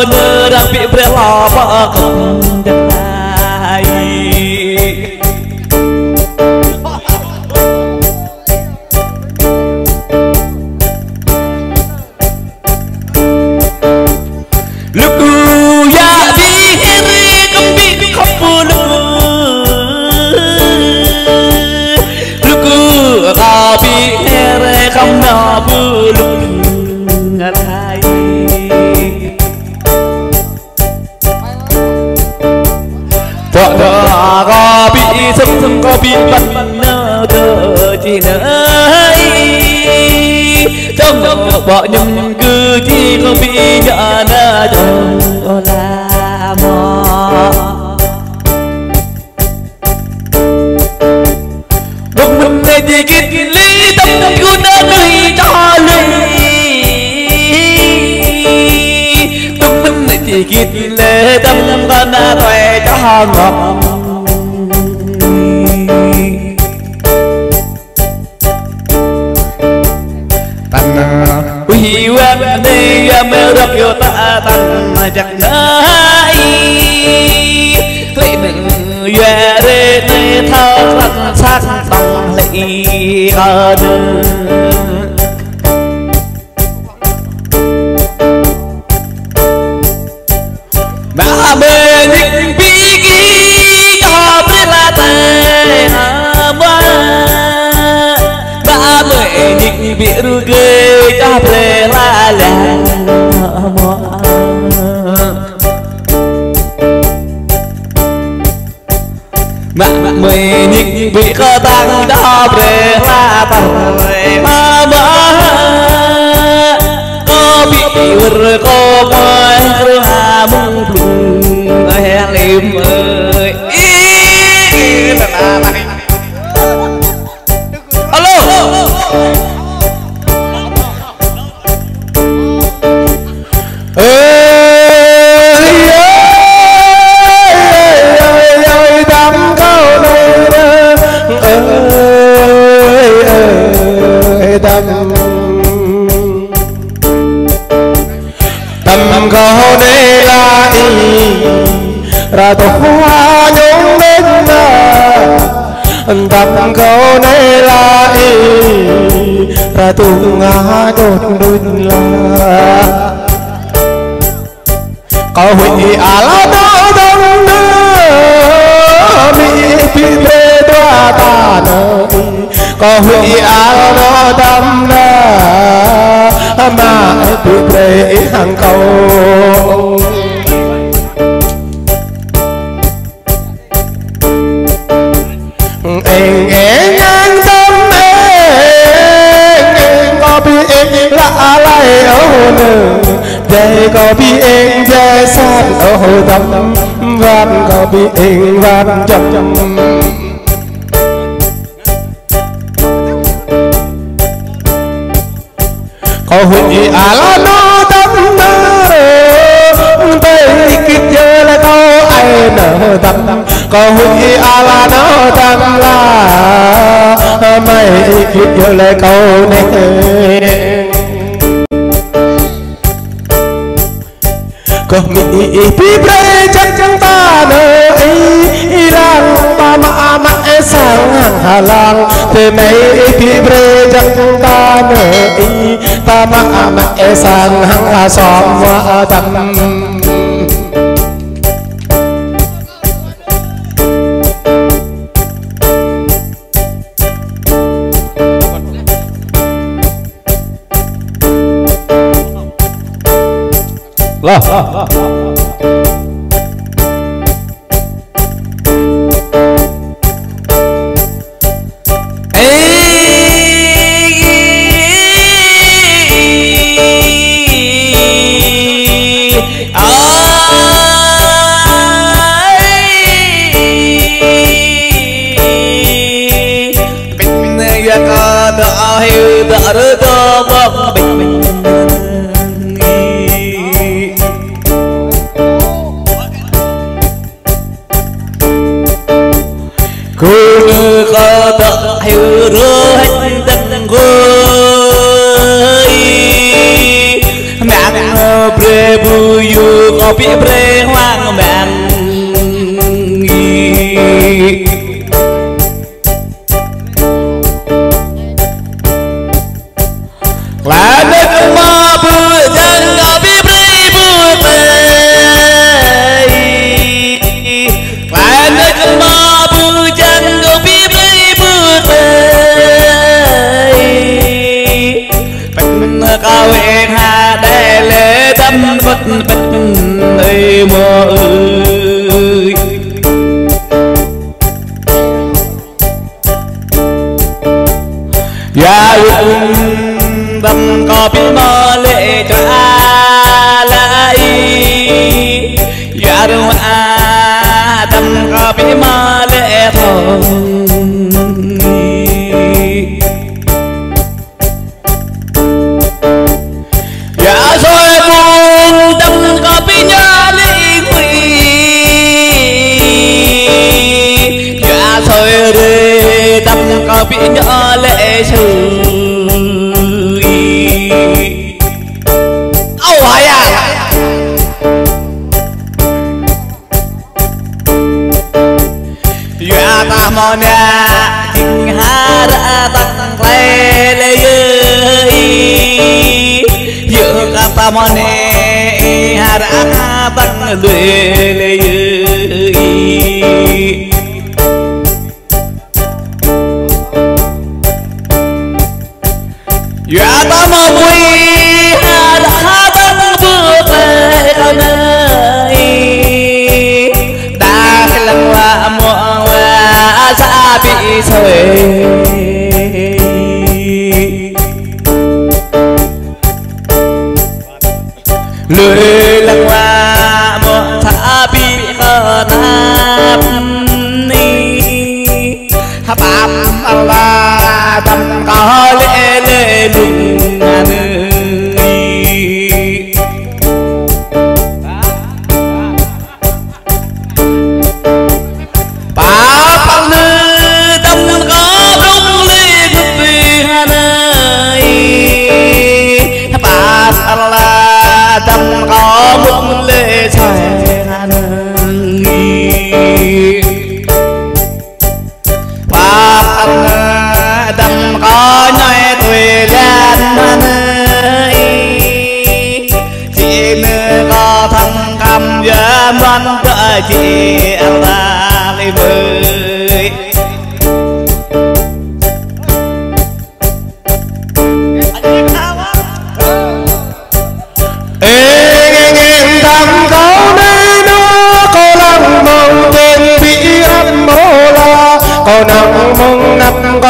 Nerapi berlabak kiệt lệ tâm gần tuổi cho ngọc tần uy em đi, em được yêu ta, tần chẳng ai lấy mình về đây thao sắc sắc bằng lệ ở đường والرب tung ngã đột là có huệ à la đó đông nơ mi phi thế đoa ta nơ có huệ à la đó đông nơ mà phi thế hàng cầu. biển vang trầm có hội à la nó đắm nơ tây kịp giờ là câu ai nở tâm có hội à la nó đắm là mày kịp giờ là câu này có nghĩ biết halang te mai pi bre jak ta ne i ta ma ma e sang hang a som wa tam 来来来 mấy đi bre chắc ta nơi ý ta mà mãi sang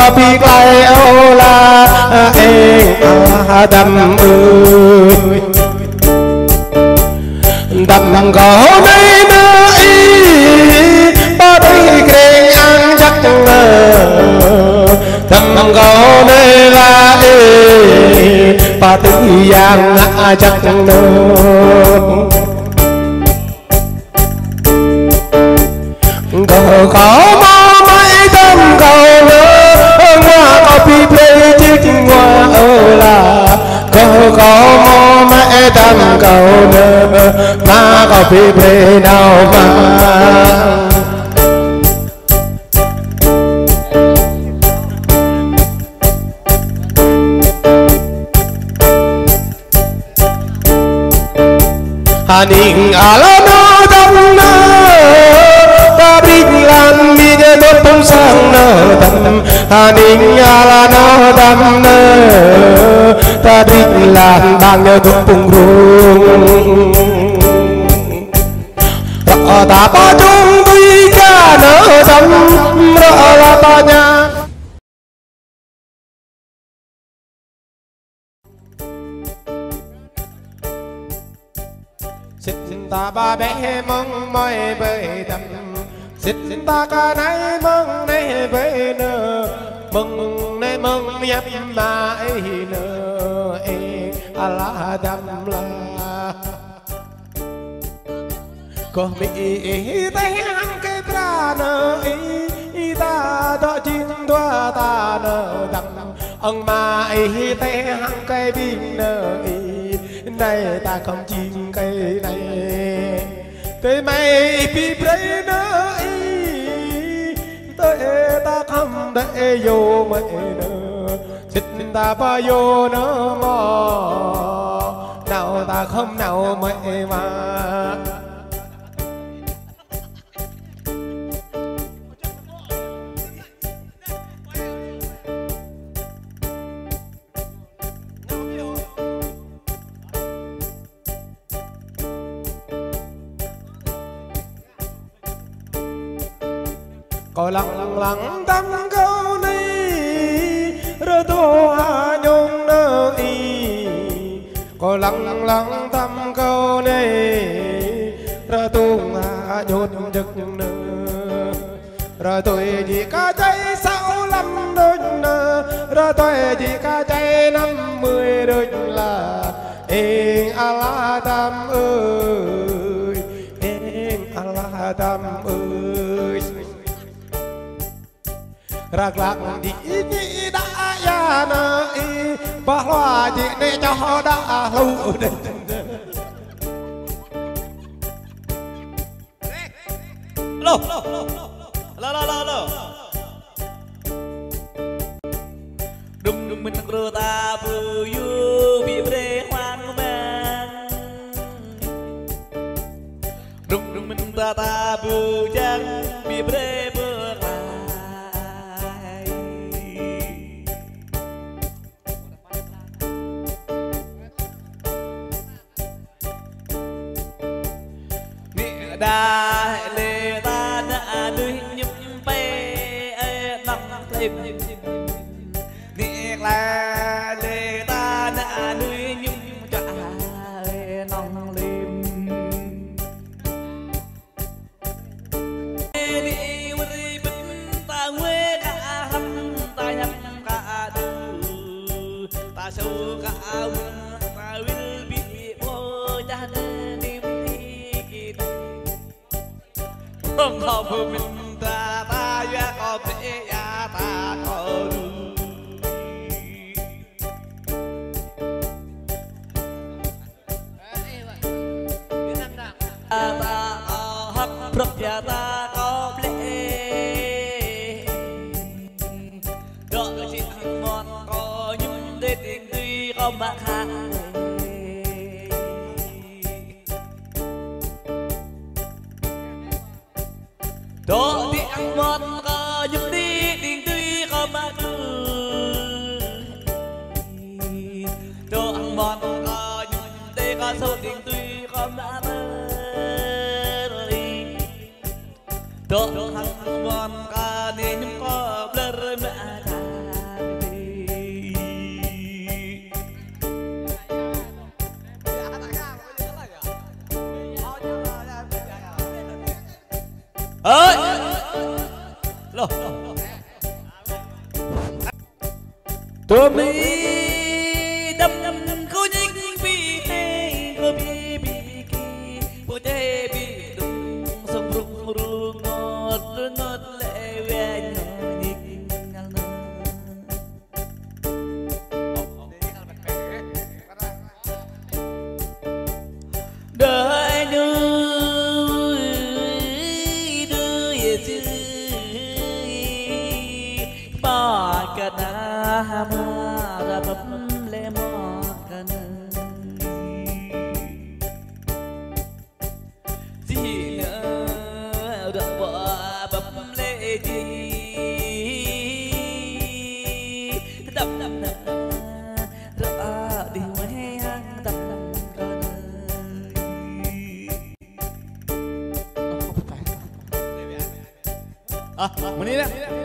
hàng hà âu la ê Vâng. đầm ơi đầm gõ nay nơi ba đây kề ăn chắc đầm câu nay là ê ba tư giang chắc nơi gò gò bi bê chiếc ngoa ở là, có có mô mẹ tăng cầu nơ mà có bi bê nào mà. Haning alano dam na Babrik lan mide no pum sang na dam Haning ណាដាងលើពងរូងរអតាបជុំវិកានៅសំរអតាបញ្ញាសិតតាបាបេ Có bị tay hăng cây pra nợ y ta đó chín đoa ta nợ đầm Ông mà ý tay hăng cây bình nợ y này ta không chim cây này. Tới mây bị nợ y tới ta không để vô mây nợ. Chích ta ba vô nợ mò nào ta không nào mây mà. Lặng tâm câu ni rơ tô hà nhung nơ y. Có lặng lặng tâm câu ni rơ tung hà nhốt giấc nơ rồi tôi chỉ có cháy sáu lăm đôi nơ rồi tôi chỉ có cháy năm mươi đôi là. Ên a la tam ơi ên a la tam ơi. raglak di ini dah ya i. Bahwa ji ne cho lu đây không học mình ta ta ya có thể ya ta có đủ à mình đi đấy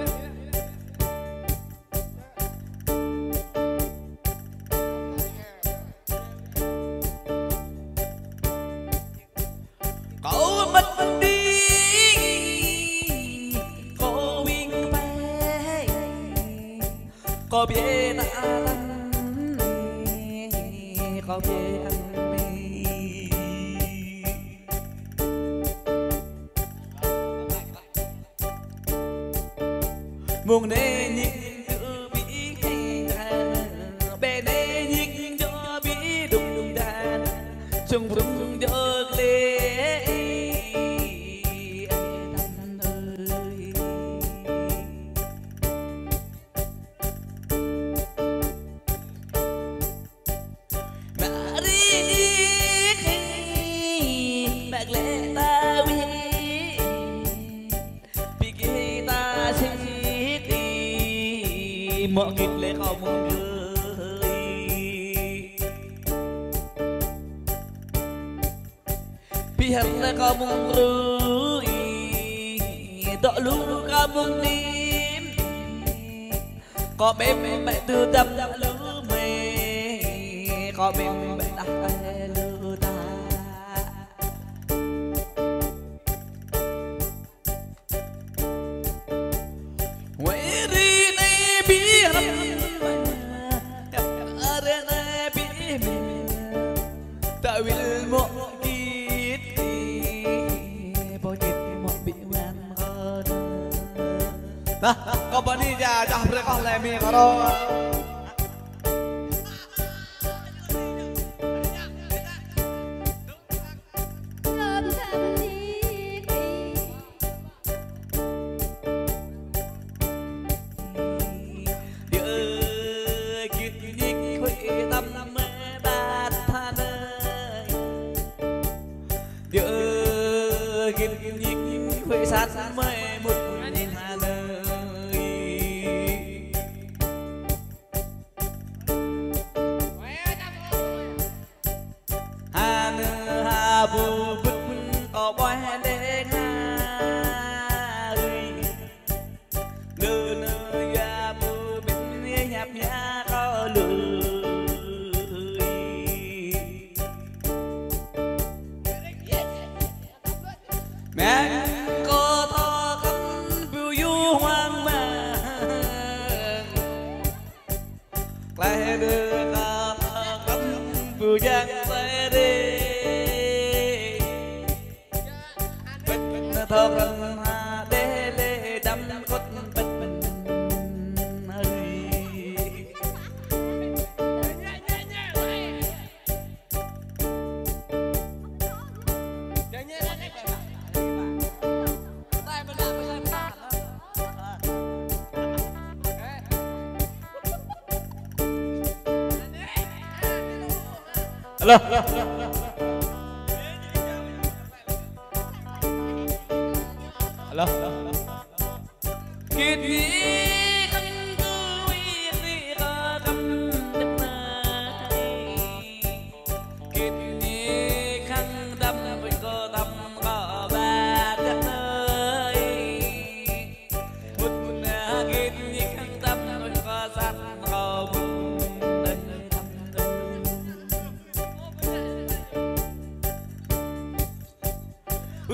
Yeah.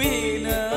We.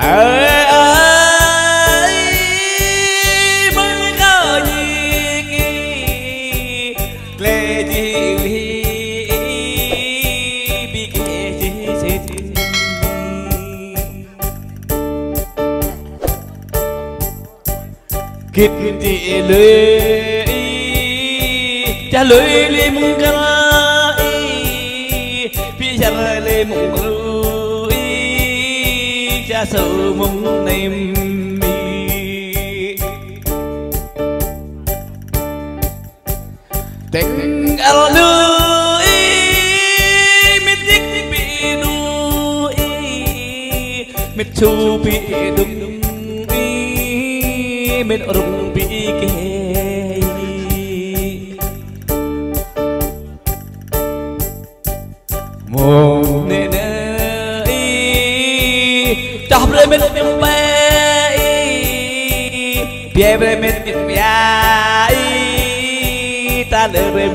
Ơi ơi mới có gì lệ gì bị kể gì gì kịp thì lưỡi, cha lưỡi li mung cái sự mung niềm tình ở lưỡi mít thích bị đuôi mít chu bị đúng mít rung bị kề. Một bia lên mít miếng bia ta lỡ lên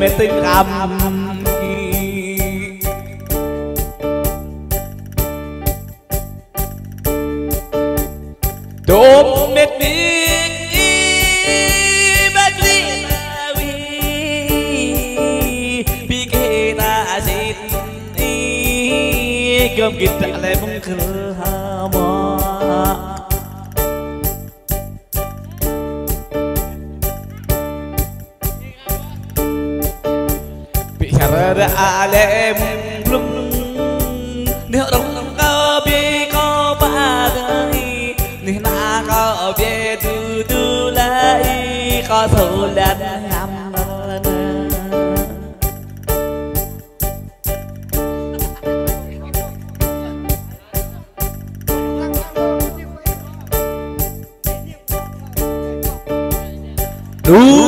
Ooh.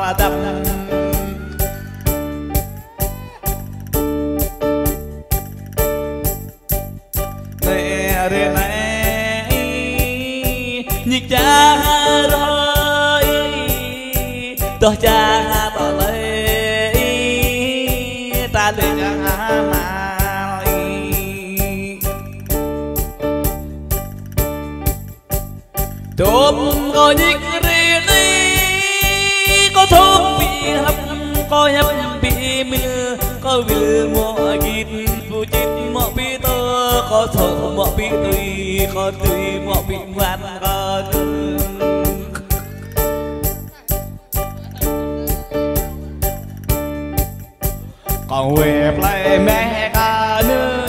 ระดับในเรียนไหนញិកចារយតោះចា mưa có vil phụ chít mò bị tơ có thổ mò bị tùy có tùy mò bị có còn về lại mẹ cả nữa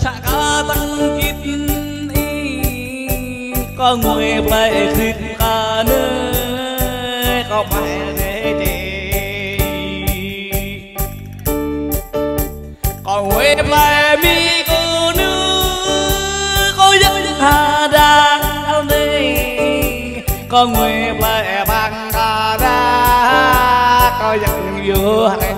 cha cả tăng kít y. Có người lại khít có quê bằng đà ra có dân vô hàng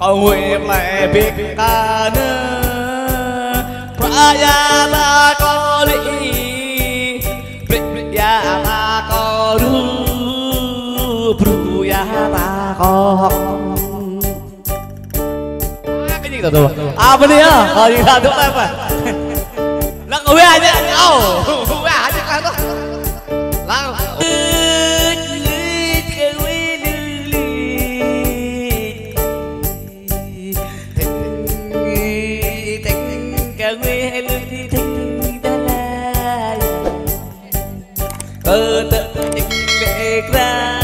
có quê mẹ biết ta nữa ra ta có lý Praya ta có ru Praya ta có ini kita tuh. Apa nih ya? Oh, iya tuh apa? Lang gue aja. Oh, gue aja kan tuh. Lang. Cơ tự lệ ra tay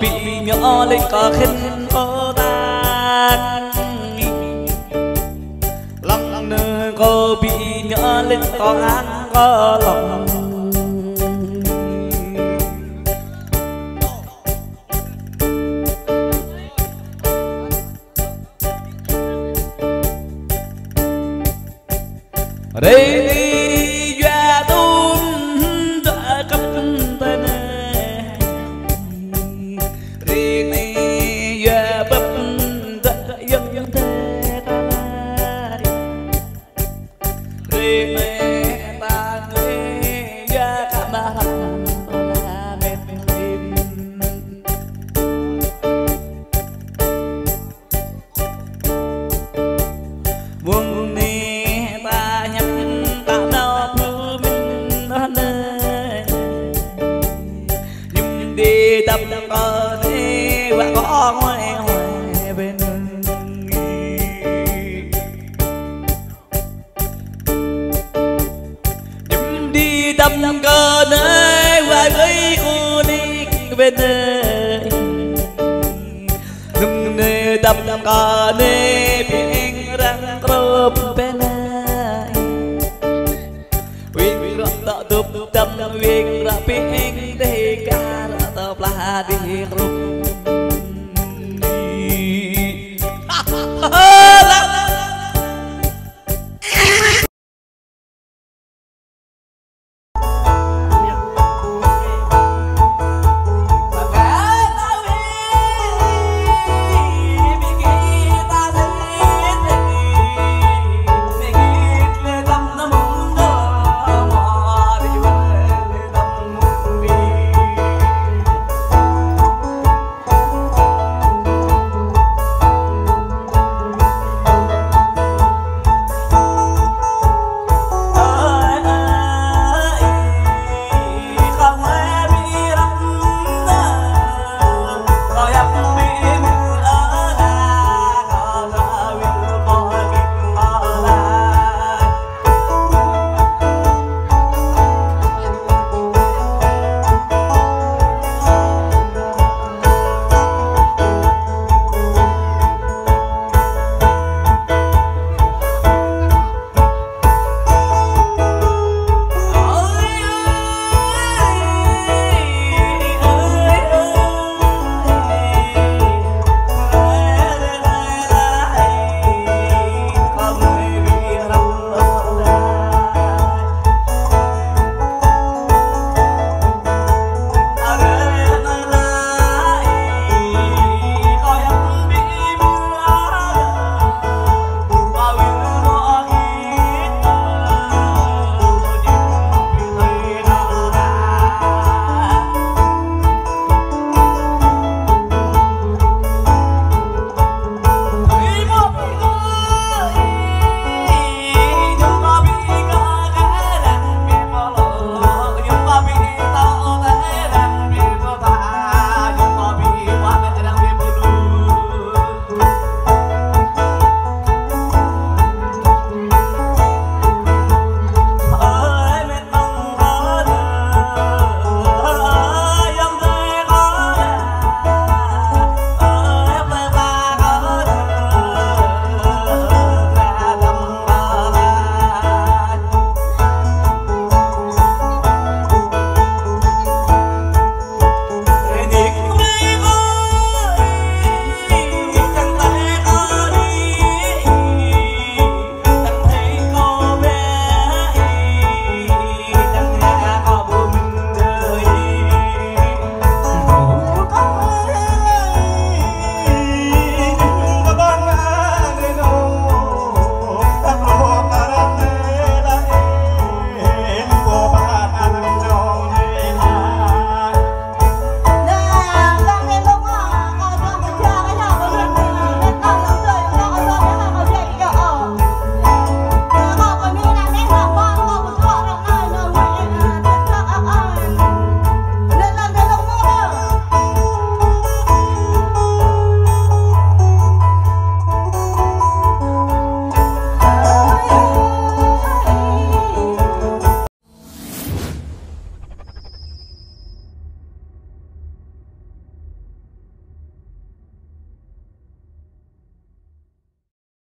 bị nhỏ lên cả khinh có tan lòng nơi có bị nhỏ lên có ăn có lòng và có ngoài ngoài bên Nhưng đi tâm có nơi và với cô đi bên nơi Nung ne